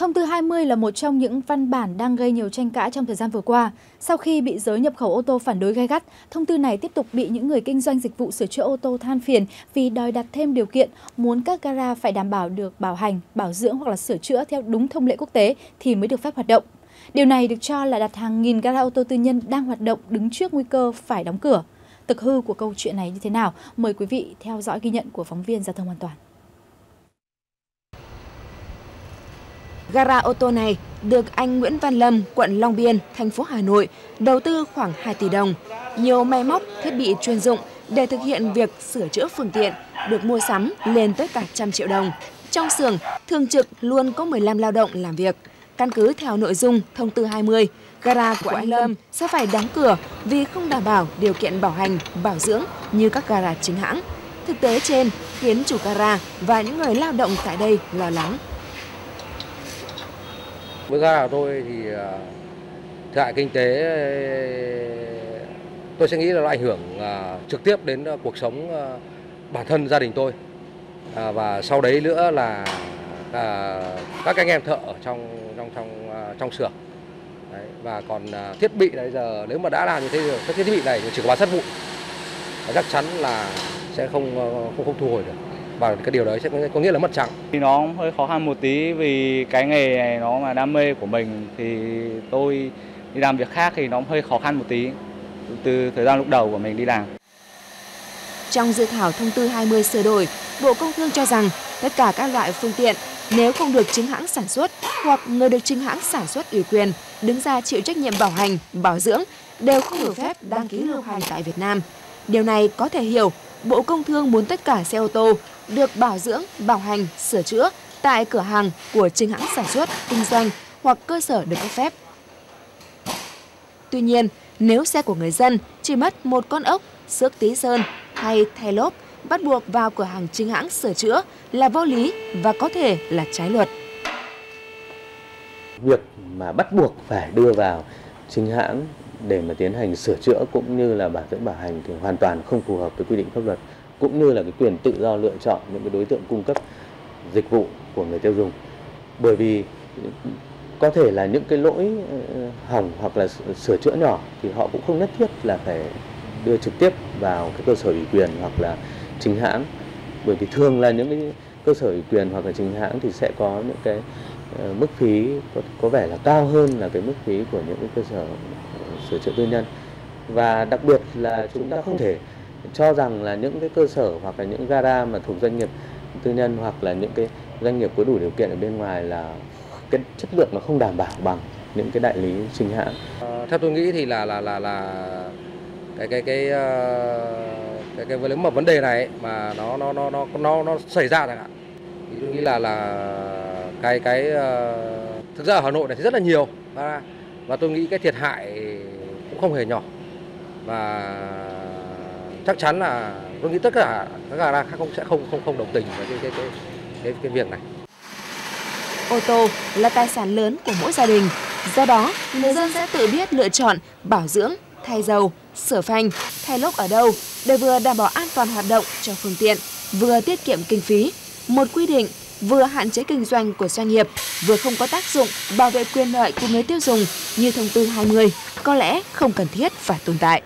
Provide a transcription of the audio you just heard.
Thông tư 20 là một trong những văn bản đang gây nhiều tranh cãi trong thời gian vừa qua. Sau khi bị giới nhập khẩu ô tô phản đối gay gắt, thông tư này tiếp tục bị những người kinh doanh dịch vụ sửa chữa ô tô than phiền vì đòi đặt thêm điều kiện muốn các gara phải đảm bảo được bảo hành, bảo dưỡng hoặc là sửa chữa theo đúng thông lệ quốc tế thì mới được phép hoạt động. Điều này được cho là đặt hàng nghìn gara ô tô tư nhân đang hoạt động đứng trước nguy cơ phải đóng cửa. Thực hư của câu chuyện này như thế nào? Mời quý vị theo dõi ghi nhận của phóng viên Giao thông An toàn. Gara ô tô này được anh Nguyễn Văn Lâm, quận Long Biên, thành phố Hà Nội đầu tư khoảng 2 tỷ đồng. Nhiều máy móc, thiết bị chuyên dụng để thực hiện việc sửa chữa phương tiện được mua sắm lên tới cả trăm triệu đồng. Trong xưởng, thường trực luôn có 15 lao động làm việc. Căn cứ theo nội dung thông tư 20, gara của anh Lâm sẽ phải đóng cửa vì không đảm bảo điều kiện bảo hành, bảo dưỡng như các gara chính hãng. Thực tế trên khiến chủ gara và những người lao động tại đây lo lắng. Với gara của tôi thì ờ, thiệt hại kinh tế tôi sẽ nghĩ là nó ảnh hưởng ờ, trực tiếp đến ờ, cuộc sống bản thân gia đình tôi. Và sau đấy nữa là các anh em thợ ở trong trong trong trong xưởng. Đấy, và còn thiết bị bây giờ nếu mà đã làm như thế rồi các thiết bị này chỉ có bán sắt vụn. Chắc chắn là sẽ không không không thu hồi được và cái điều đấy sẽ có nghĩa là mất trắng. Thì nó hơi khó khăn một tí vì cái nghề này nó là đam mê của mình thì tôi đi làm việc khác thì nó hơi khó khăn một tí từ thời gian lúc đầu của mình đi làm. Trong dự thảo thông tư 20 sửa đổi, Bộ Công Thương cho rằng tất cả các loại phương tiện nếu không được chính hãng sản xuất hoặc người được chính hãng sản xuất ủy quyền đứng ra chịu trách nhiệm bảo hành, bảo dưỡng đều không được phép đăng ký lưu hành tại Việt Nam. Điều này có thể hiểu Bộ Công Thương muốn tất cả xe ô tô được bảo dưỡng, bảo hành, sửa chữa tại cửa hàng của chính hãng sản xuất, kinh doanh hoặc cơ sở được cấp phép. Tuy nhiên, nếu xe của người dân chỉ mất một con ốc, xước tí sơn hay thay lốp, bắt buộc vào cửa hàng chính hãng sửa chữa là vô lý và có thể là trái luật. Việc mà bắt buộc phải đưa vào chính hãng để mà tiến hành sửa chữa cũng như là bảo dưỡng bảo hành thì hoàn toàn không phù hợp với quy định pháp luật cũng như là cái quyền tự do lựa chọn những cái đối tượng cung cấp dịch vụ của người tiêu dùng. Bởi vì có thể là những cái lỗi ờ, hỏng hoặc là sửa chữa nhỏ thì họ cũng không nhất thiết là phải đưa trực tiếp vào cái cơ sở ủy quyền hoặc là chính hãng. Bởi vì thường là những cái cơ sở ủy quyền hoặc là chính hãng thì sẽ có những cái ờ, mức phí có, có vẻ là cao hơn là cái mức phí của những cái cơ sở ờ, sửa chữa tư nhân. Và đặc biệt là chúng ta không thể cho rằng là những cái cơ sở hoặc là những gara mà thuộc doanh nghiệp tư nhân hoặc là những cái doanh nghiệp có đủ điều kiện ở bên ngoài là cái chất lượng nó không đảm bảo bằng những cái đại lý chính hãng. À, theo tôi nghĩ thì là là là là cái cái cái ờ, cái cái, cái mà vấn đề này mà nó nó nó nó nó nó xảy ra chẳng hạn. Thì tôi nghĩ là là cái cái uh, thực ra ở Hà Nội này thì rất là nhiều và và tôi nghĩ cái thiệt hại cũng không hề nhỏ và chắc chắn là tôi nghĩ tất cả các gara khác cũng sẽ không không không đồng tình với cái cái cái cái, cái việc này. Ô tô là tài sản lớn của mỗi gia đình, do đó người dân sẽ tự biết lựa chọn bảo dưỡng, thay dầu, sửa phanh, thay lốp ở đâu để vừa đảm bảo an toàn hoạt động cho phương tiện, vừa tiết kiệm kinh phí. Một quy định vừa hạn chế kinh doanh của doanh nghiệp, vừa không có tác dụng bảo vệ quyền lợi của người tiêu dùng như thông tư 20 có lẽ không cần thiết phải tồn tại.